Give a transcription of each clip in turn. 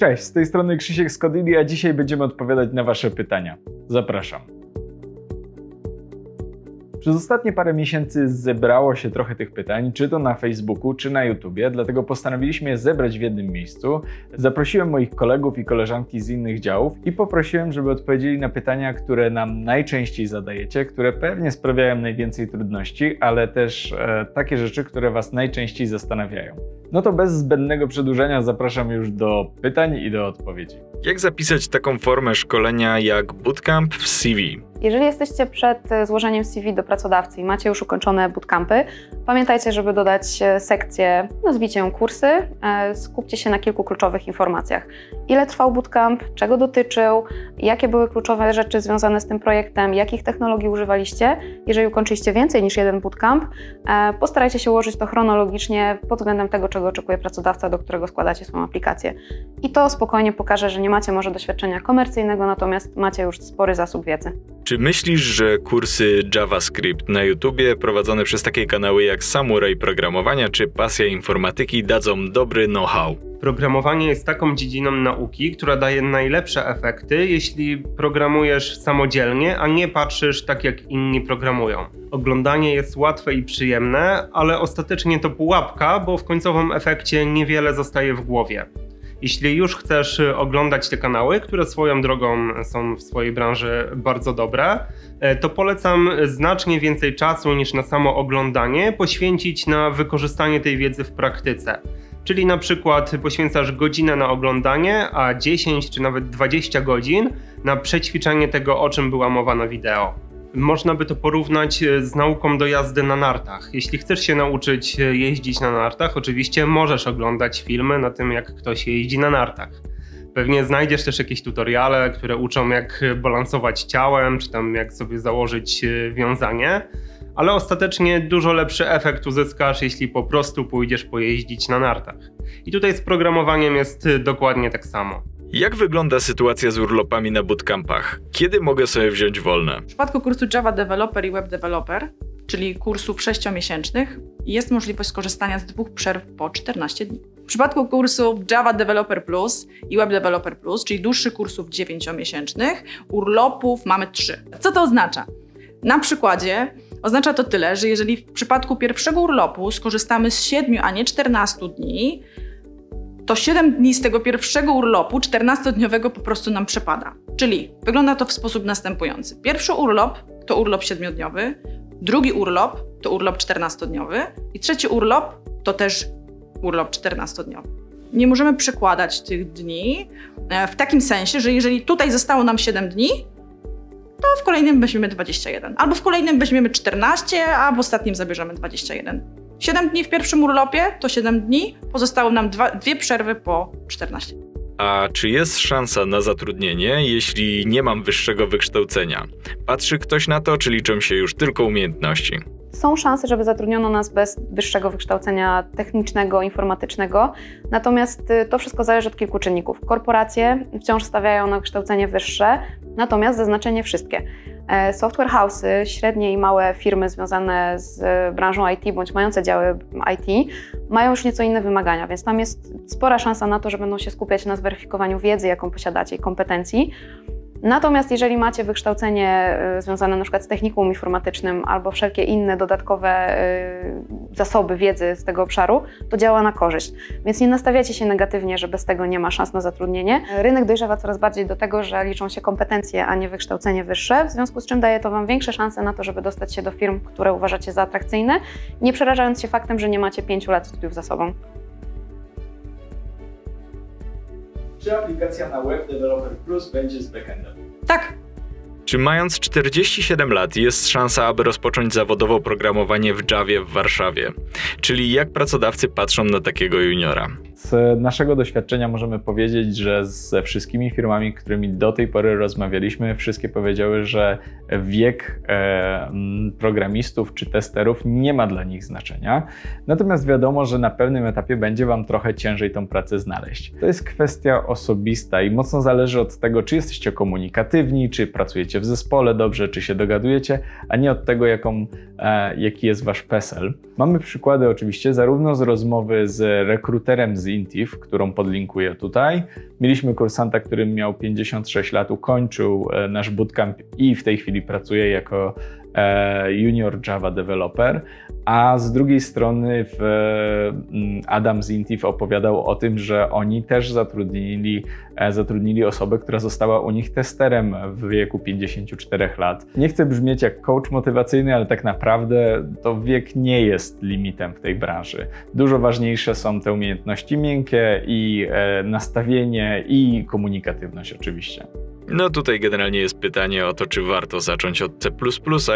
Cześć, z tej strony Krzysiek z Kodili, a dzisiaj będziemy odpowiadać na Wasze pytania. Zapraszam. Przez ostatnie parę miesięcy zebrało się trochę tych pytań, czy to na Facebooku, czy na YouTubie, dlatego postanowiliśmy je zebrać w jednym miejscu. Zaprosiłem moich kolegów i koleżanki z innych działów i poprosiłem, żeby odpowiedzieli na pytania, które nam najczęściej zadajecie, które pewnie sprawiają najwięcej trudności, ale też e, takie rzeczy, które Was najczęściej zastanawiają. No to bez zbędnego przedłużenia zapraszam już do pytań i do odpowiedzi. Jak zapisać taką formę szkolenia jak bootcamp w CV? Jeżeli jesteście przed e, złożeniem CV do pracodawcy i macie już ukończone bootcampy, pamiętajcie, żeby dodać e, sekcję, nazwijcie ją kursy, e, skupcie się na kilku kluczowych informacjach. Ile trwał bootcamp, czego dotyczył, jakie były kluczowe rzeczy związane z tym projektem, jakich technologii używaliście. Jeżeli ukończyliście więcej niż jeden bootcamp, postarajcie się ułożyć to chronologicznie pod względem tego, czego oczekuje pracodawca, do którego składacie swoją aplikację. I to spokojnie pokaże, że nie macie może doświadczenia komercyjnego, natomiast macie już spory zasób wiedzy. Czy myślisz, że kursy JavaScript na YouTubie prowadzone przez takie kanały jak Samurai Programowania czy Pasja Informatyki dadzą dobry know-how? Programowanie jest taką dziedziną nauki, która daje najlepsze efekty, jeśli programujesz samodzielnie, a nie patrzysz tak jak inni programują. Oglądanie jest łatwe i przyjemne, ale ostatecznie to pułapka, bo w końcowym efekcie niewiele zostaje w głowie. Jeśli już chcesz y, oglądać te kanały, które swoją drogą są w swojej branży bardzo dobre, e, to polecam znacznie więcej czasu niż na samo oglądanie poświęcić na wykorzystanie tej wiedzy w praktyce. Czyli na przykład poświęcasz godzinę na oglądanie, a 10 czy nawet 20 godzin na przećwiczenie tego, o czym była mowa na wideo. Można by to porównać e, z nauką do jazdy na nartach. Jeśli chcesz się nauczyć e, jeździć na nartach, oczywiście możesz oglądać filmy na tym, jak ktoś jeździ na nartach. Pewnie znajdziesz też jakieś tutoriale, które uczą, jak balansować ciałem, czy tam jak sobie założyć e, wiązanie, ale ostatecznie dużo lepszy efekt uzyskasz, jeśli po prostu pójdziesz pojeździć na nartach. I tutaj z programowaniem jest dokładnie tak samo. Jak wygląda sytuacja z urlopami na bootcampach? Kiedy mogę sobie wziąć wolne? W przypadku kursu Java Developer i Web Developer, czyli kursów 6-miesięcznych, jest możliwość skorzystania z dwóch przerw po 14 dni. W przypadku kursów Java Developer Plus i Web Developer Plus, czyli dłuższych kursów 9-miesięcznych, urlopów mamy 3. Co to oznacza? Na przykładzie oznacza to tyle, że jeżeli w przypadku pierwszego urlopu skorzystamy z 7, a nie 14 dni, to 7 dni z tego pierwszego urlopu 14-dniowego po prostu nam przepada. Czyli wygląda to w sposób następujący. Pierwszy urlop to urlop 7-dniowy, drugi urlop to urlop 14-dniowy i trzeci urlop to też urlop 14-dniowy. Nie możemy przekładać tych dni e, w takim sensie, że jeżeli tutaj zostało nam 7 dni, to w kolejnym weźmiemy 21. Albo w kolejnym weźmiemy 14, a w ostatnim zabierzemy 21. 7 dni w pierwszym urlopie to 7 dni, pozostało nam dwa, dwie przerwy po 14. A czy jest szansa na zatrudnienie, jeśli nie mam wyższego wykształcenia? Patrzy ktoś na to, czy liczą się już tylko umiejętności? Są szanse, żeby zatrudniono nas bez wyższego wykształcenia technicznego, informatycznego, natomiast y, to wszystko zależy od kilku czynników. Korporacje wciąż stawiają na kształcenie wyższe, natomiast zaznaczenie wszystkie. E, software house'y, średnie i małe firmy związane z branżą IT bądź mające działy IT mają już nieco inne wymagania, więc tam jest spora szansa na to, że będą się skupiać na zweryfikowaniu wiedzy, jaką posiadacie i kompetencji. Natomiast jeżeli macie wykształcenie y, związane na przykład z technikum informatycznym albo wszelkie inne dodatkowe y, zasoby wiedzy z tego obszaru, to działa na korzyść. Więc nie nastawiacie się negatywnie, że bez tego nie ma szans na zatrudnienie. Rynek dojrzewa coraz bardziej do tego, że liczą się kompetencje, a nie wykształcenie wyższe, w związku z czym daje to Wam większe szanse na to, żeby dostać się do firm, które uważacie za atrakcyjne, nie przerażając się faktem, że nie macie pięciu lat studiów za sobą. Czy aplikacja na Web Developer Plus będzie z backendem? Tak. Czy mając 47 lat jest szansa, aby rozpocząć zawodowo programowanie w Javie w Warszawie? Czyli jak pracodawcy patrzą na takiego juniora? Z naszego doświadczenia możemy powiedzieć, że ze wszystkimi firmami, którymi do tej pory rozmawialiśmy, wszystkie powiedziały, że wiek e, programistów czy testerów nie ma dla nich znaczenia. Natomiast wiadomo, że na pewnym etapie będzie Wam trochę ciężej tą pracę znaleźć. To jest kwestia osobista i mocno zależy od tego, czy jesteście komunikatywni, czy pracujecie w zespole dobrze, czy się dogadujecie, a nie od tego, jaką, e, jaki jest wasz PESEL. Mamy przykłady oczywiście zarówno z rozmowy z rekruterem z Intif, którą podlinkuję tutaj. Mieliśmy kursanta, który miał 56 lat, ukończył e, nasz bootcamp i w tej chwili pracuje jako junior Java developer, a z drugiej strony w, mm, Adam z Intif opowiadał o tym, że oni też zatrudnili, e, zatrudnili osobę, która została u nich testerem w wieku 54 lat. Nie chcę brzmieć jak coach motywacyjny, ale tak naprawdę to wiek nie jest limitem w tej branży. Dużo ważniejsze są te umiejętności miękkie i e, nastawienie i komunikatywność oczywiście. No tutaj generalnie jest pytanie o to, czy warto zacząć od C++,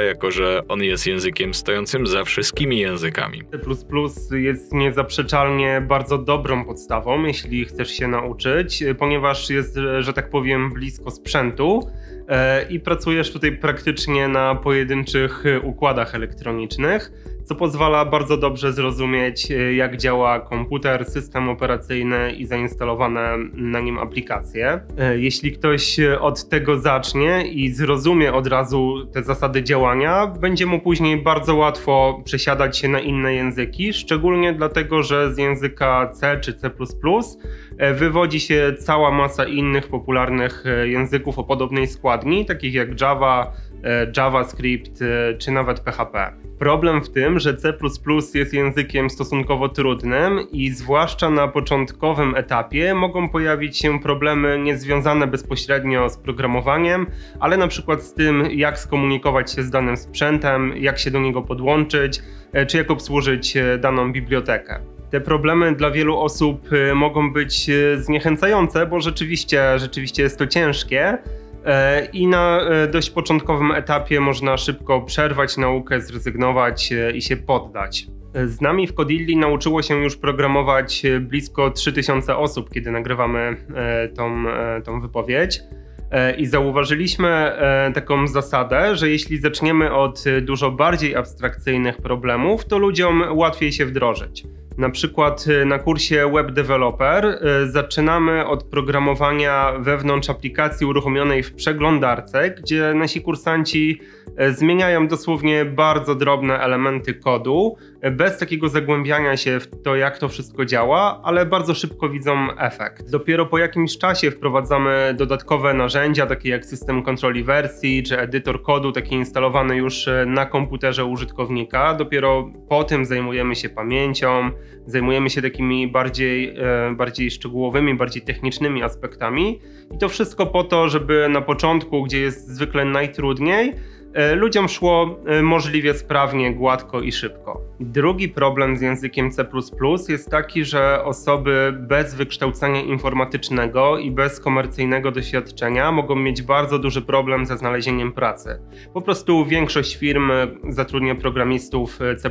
jako że on jest językiem stojącym za wszystkimi językami. C++ jest niezaprzeczalnie bardzo dobrą podstawą, jeśli chcesz się nauczyć, ponieważ jest, że tak powiem, blisko sprzętu e, i pracujesz tutaj praktycznie na pojedynczych układach elektronicznych co pozwala bardzo dobrze zrozumieć, e, jak działa komputer, system operacyjny i zainstalowane na nim aplikacje. E, jeśli ktoś od tego zacznie i zrozumie od razu te zasady działania, będzie mu później bardzo łatwo przesiadać się na inne języki, szczególnie dlatego, że z języka C czy C e, wywodzi się cała masa innych popularnych języków o podobnej składni, takich jak Java, JavaScript czy nawet PHP. Problem w tym, że C jest językiem stosunkowo trudnym i zwłaszcza na początkowym etapie mogą pojawić się problemy niezwiązane bezpośrednio z programowaniem, ale na przykład z tym, jak skomunikować się z danym sprzętem, jak się do niego podłączyć, e, czy jak obsłużyć e, daną bibliotekę. Te problemy dla wielu osób e, mogą być zniechęcające, bo rzeczywiście, rzeczywiście jest to ciężkie. E, I na e, dość początkowym etapie można szybko przerwać naukę, zrezygnować e, i się poddać. Z nami w Codilli nauczyło się już programować blisko 3000 osób, kiedy nagrywamy tą, tą wypowiedź. I zauważyliśmy taką zasadę, że jeśli zaczniemy od dużo bardziej abstrakcyjnych problemów, to ludziom łatwiej się wdrożyć. Na przykład y, na kursie Web Developer y, zaczynamy od programowania wewnątrz aplikacji uruchomionej w przeglądarce, gdzie nasi kursanci y, zmieniają dosłownie bardzo drobne elementy kodu, bez takiego zagłębiania się w to, jak to wszystko działa, ale bardzo szybko widzą efekt. Dopiero po jakimś czasie wprowadzamy dodatkowe narzędzia, takie jak system kontroli wersji czy edytor kodu, taki instalowany już na komputerze użytkownika. Dopiero po tym zajmujemy się pamięcią, zajmujemy się takimi bardziej, e, bardziej szczegółowymi, bardziej technicznymi aspektami. I to wszystko po to, żeby na początku, gdzie jest zwykle najtrudniej, E, ludziom szło e, możliwie sprawnie, gładko i szybko. Drugi problem z językiem C jest taki, że osoby bez wykształcenia informatycznego i bez komercyjnego doświadczenia mogą mieć bardzo duży problem ze znalezieniem pracy. Po prostu większość firm zatrudnia programistów C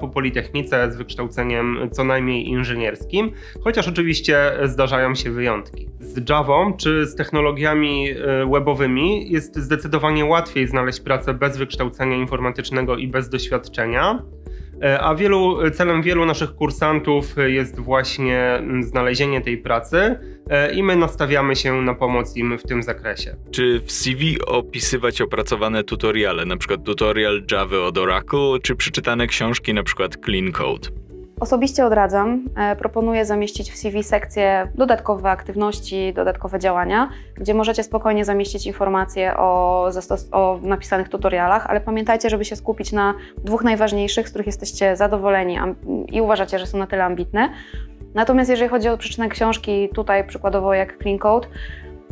po Politechnice z wykształceniem co najmniej inżynierskim, chociaż oczywiście zdarzają się wyjątki. Z Java czy z technologiami e, webowymi jest zdecydowanie łatwiej znaleźć znaleźć pracę bez wykształcenia informatycznego i bez doświadczenia. E, a wielu, celem wielu naszych kursantów jest właśnie znalezienie tej pracy e, i my nastawiamy się na pomoc im w tym zakresie. Czy w CV opisywać opracowane tutoriale, przykład tutorial Java od Oracle, czy przeczytane książki, przykład Clean Code? Osobiście odradzam. E, proponuję zamieścić w CV sekcję dodatkowe aktywności, dodatkowe działania, gdzie możecie spokojnie zamieścić informacje o, o, napisanych tutorialach, ale pamiętajcie, żeby się skupić na dwóch najważniejszych, z których jesteście zadowoleni i uważacie, że są na tyle ambitne. Natomiast jeżeli chodzi o przyczynę książki, tutaj przykładowo jak Clean Code,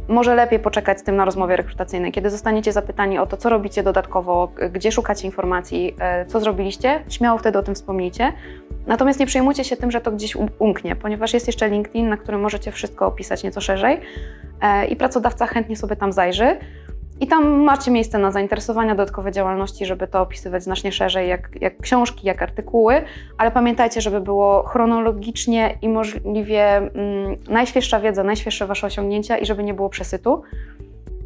może lepiej poczekać z tym na rozmowie rekrutacyjnej. Kiedy zostaniecie zapytani o to, co robicie dodatkowo, gdzie szukacie informacji, e, co zrobiliście, śmiało wtedy o tym wspomnijcie. Natomiast nie przejmujcie się tym, że to gdzieś um-, umknie, ponieważ jest jeszcze LinkedIn, na którym możecie wszystko opisać nieco szerzej e, i pracodawca chętnie sobie tam zajrzy. I tam macie miejsce na zainteresowania, dodatkowe działalności, żeby to opisywać znacznie szerzej, jak, jak książki, jak artykuły, ale pamiętajcie, żeby było chronologicznie i możliwie mm, najświeższa wiedza, najświeższe Wasze osiągnięcia i żeby nie było przesytu.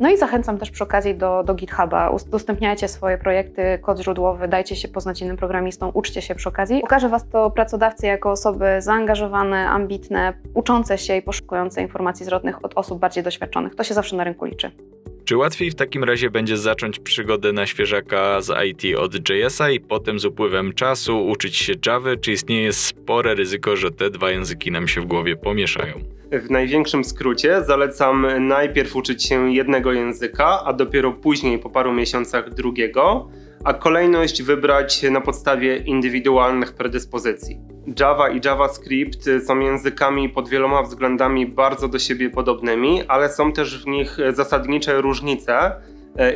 No i zachęcam też przy okazji do, do GitHuba. Udostępniajcie swoje projekty, kod źródłowy, dajcie się poznać innym programistom, uczcie się przy okazji. Pokaże Was to pracodawcy jako osoby zaangażowane, ambitne, uczące się i poszukujące informacji zwrotnych od osób bardziej doświadczonych. To się zawsze na rynku liczy. Czy łatwiej w takim razie będzie zacząć przygodę na świeżaka z IT od JS-a i potem z upływem czasu uczyć się Java, czy istnieje spore ryzyko, że te dwa języki nam się w głowie pomieszają? W największym skrócie zalecam najpierw uczyć się jednego języka, a dopiero później po paru miesiącach drugiego, a kolejność wybrać na podstawie indywidualnych predyspozycji. Java i JavaScript są językami pod wieloma względami bardzo do siebie podobnymi, ale są też w nich zasadnicze różnice.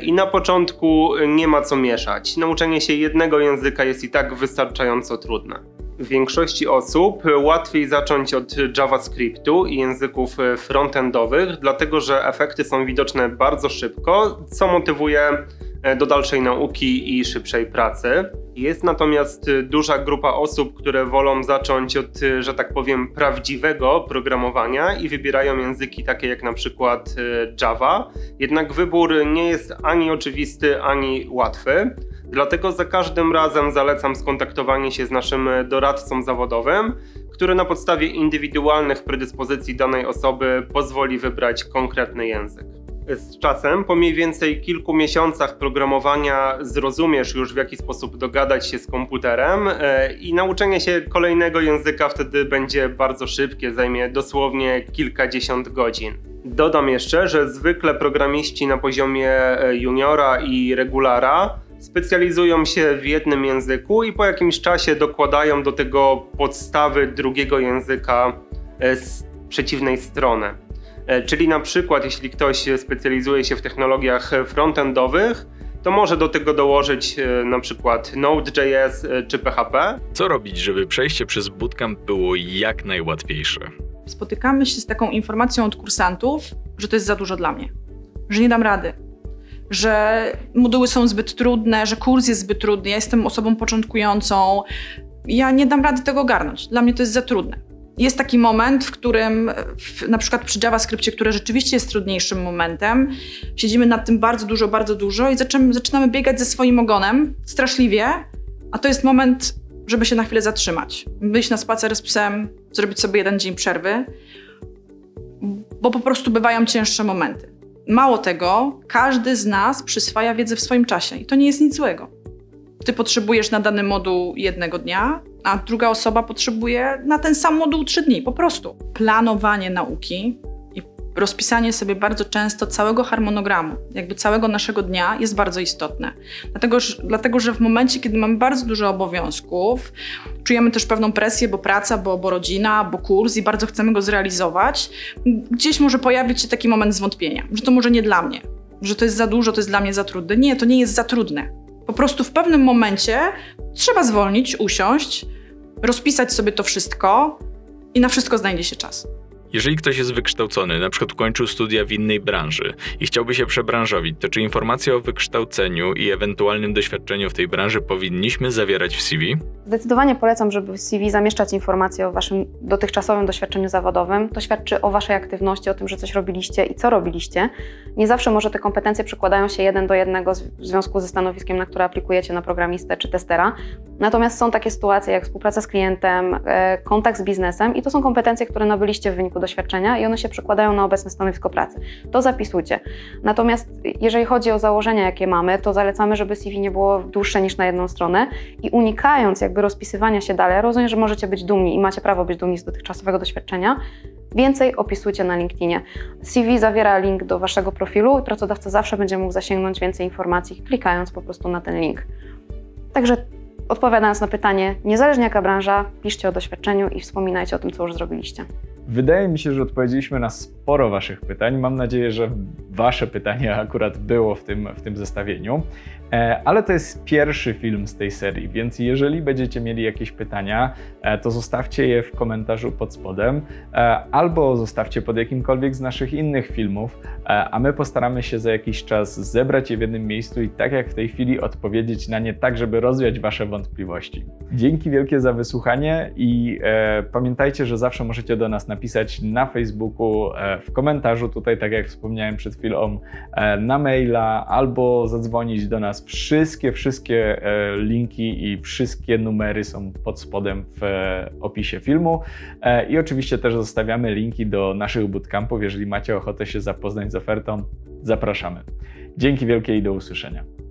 I na początku nie ma co mieszać. Nauczenie się jednego języka jest i tak wystarczająco trudne. W większości osób łatwiej zacząć od JavaScriptu i języków frontendowych, dlatego że efekty są widoczne bardzo szybko, co motywuje do dalszej nauki i szybszej pracy. Jest natomiast duża grupa osób, które wolą zacząć od, że tak powiem, prawdziwego programowania i wybierają języki takie jak na przykład Java. Jednak wybór nie jest ani oczywisty, ani łatwy. Dlatego za każdym razem zalecam skontaktowanie się z naszym doradcą zawodowym, który na podstawie indywidualnych predyspozycji danej osoby pozwoli wybrać konkretny język. Z czasem, po mniej więcej kilku miesiącach programowania, zrozumiesz już w jaki sposób dogadać się z komputerem i nauczenie się kolejnego języka wtedy będzie bardzo szybkie, zajmie dosłownie kilkadziesiąt godzin. Dodam jeszcze, że zwykle programiści na poziomie juniora i regulara specjalizują się w jednym języku i po jakimś czasie dokładają do tego podstawy drugiego języka z przeciwnej strony. Czyli na przykład, jeśli ktoś specjalizuje się w technologiach frontendowych, to może do tego dołożyć na przykład Node.js czy PHP. Co robić, żeby przejście przez bootcamp było jak najłatwiejsze? Spotykamy się z taką informacją od kursantów, że to jest za dużo dla mnie, że nie dam rady, że moduły są zbyt trudne, że kurs jest zbyt trudny, ja jestem osobą początkującą, ja nie dam rady tego ogarnąć, dla mnie to jest za trudne. Jest taki moment, w którym w, na przykład przy JavaScriptie, które rzeczywiście jest trudniejszym momentem, siedzimy nad tym bardzo dużo, bardzo dużo i zaczynamy, zaczynamy biegać ze swoim ogonem straszliwie, a to jest moment, żeby się na chwilę zatrzymać, wyjść na spacer z psem, zrobić sobie jeden dzień przerwy, bo po prostu bywają cięższe momenty. Mało tego, każdy z nas przyswaja wiedzę w swoim czasie i to nie jest nic złego. Ty potrzebujesz na dany moduł jednego dnia, a druga osoba potrzebuje na ten sam moduł trzy dni, po prostu. Planowanie nauki i rozpisanie sobie bardzo często całego harmonogramu, jakby całego naszego dnia jest bardzo istotne. Dlatego, dlatego że w momencie, kiedy mamy bardzo dużo obowiązków, czujemy też pewną presję, bo praca, bo, bo rodzina, bo kurs i bardzo chcemy go zrealizować, gdzieś może pojawić się taki moment zwątpienia, że to może nie dla mnie, że to jest za dużo, to jest dla mnie za trudne. Nie, to nie jest za trudne. Po prostu w pewnym momencie trzeba zwolnić, usiąść, rozpisać sobie to wszystko i na wszystko znajdzie się czas. Jeżeli ktoś jest wykształcony, na przykład kończył studia w innej branży i chciałby się przebranżowić, to czy informacje o wykształceniu i ewentualnym doświadczeniu w tej branży powinniśmy zawierać w CV? Zdecydowanie polecam, żeby w CV zamieszczać informacje o Waszym dotychczasowym doświadczeniu zawodowym. To świadczy o Waszej aktywności, o tym, że coś robiliście i co robiliście. Nie zawsze może te kompetencje przekładają się jeden do jednego w związku ze stanowiskiem, na które aplikujecie na programistę czy testera. Natomiast są takie sytuacje jak współpraca z klientem, kontakt z biznesem i to są kompetencje, które nabyliście w wyniku doświadczenia i one się przekładają na obecne stanowisko pracy. To zapisujcie. Natomiast jeżeli chodzi o założenia, jakie mamy, to zalecamy, żeby CV nie było dłuższe niż na jedną stronę i unikając jakby rozpisywania się dalej, rozumiem, że możecie być dumni i macie prawo być dumni z dotychczasowego doświadczenia, więcej opisujcie na LinkedInie. CV zawiera link do Waszego profilu i pracodawca zawsze będzie mógł zasięgnąć więcej informacji, klikając po prostu na ten link. Także odpowiadając na pytanie, niezależnie jaka branża, piszcie o doświadczeniu i wspominajcie o tym, co już zrobiliście. Wydaje mi się, że odpowiedzieliśmy na sporo Waszych pytań. Mam nadzieję, że Wasze pytanie akurat było w tym, w tym zestawieniu. Ale to jest pierwszy film z tej serii, więc jeżeli będziecie mieli jakieś pytania, to zostawcie je w komentarzu pod spodem albo zostawcie pod jakimkolwiek z naszych innych filmów, a my postaramy się za jakiś czas zebrać je w jednym miejscu i tak jak w tej chwili odpowiedzieć na nie tak, żeby rozwiać Wasze wątpliwości. Dzięki wielkie za wysłuchanie i e, pamiętajcie, że zawsze możecie do nas napisać na Facebooku, e, w komentarzu tutaj, tak jak wspomniałem przed chwilą, e, na maila albo zadzwonić do nas. Wszystkie, wszystkie e, linki i wszystkie numery są pod spodem w e, opisie filmu. E, I oczywiście też zostawiamy linki do naszych bootcampów, jeżeli macie ochotę się zapoznać z ofertą, zapraszamy. Dzięki wielkie i do usłyszenia.